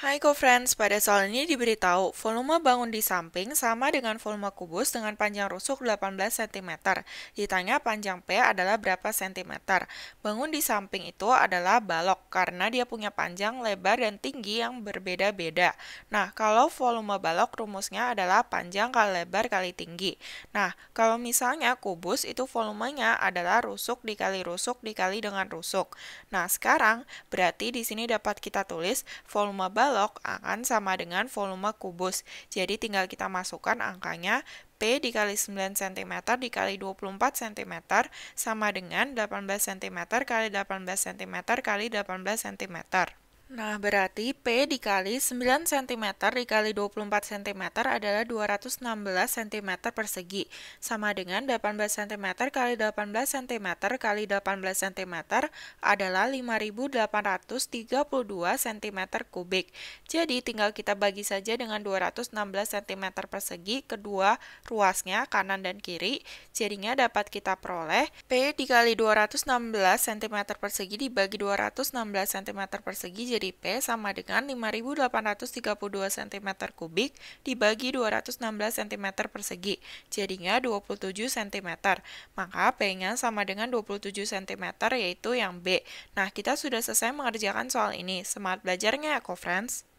Hai co-friends, pada soal ini diberitahu volume bangun di samping sama dengan volume kubus dengan panjang rusuk 18 cm. Ditanya panjang P adalah berapa cm. Bangun di samping itu adalah balok karena dia punya panjang, lebar, dan tinggi yang berbeda-beda. Nah, kalau volume balok rumusnya adalah panjang kali lebar kali tinggi. Nah, kalau misalnya kubus itu volumenya adalah rusuk dikali rusuk dikali dengan rusuk. Nah, sekarang berarti di sini dapat kita tulis volume balok balok akan sama dengan volume kubus. Jadi tinggal kita masukkan angkanya P dikali 9 cm dikali 24 cm sama dengan 18 cm kali 18 cm kali 18 cm. Nah, berarti P dikali 9 cm dikali 24 cm adalah 216 cm persegi, sama dengan 18 cm kali 18 cm kali 18 cm adalah 5832 cm kubik. Jadi, tinggal kita bagi saja dengan 216 cm persegi kedua ruasnya, kanan dan kiri. Jadinya dapat kita peroleh P dikali 216 cm persegi dibagi 216 cm persegi jadi P sama dengan 5832 cm kubik dibagi 216 cm persegi, jadinya 27 cm. Maka P-nya sama dengan 27 cm yaitu yang B. Nah, kita sudah selesai mengerjakan soal ini. Semangat belajarnya ya, co-friends!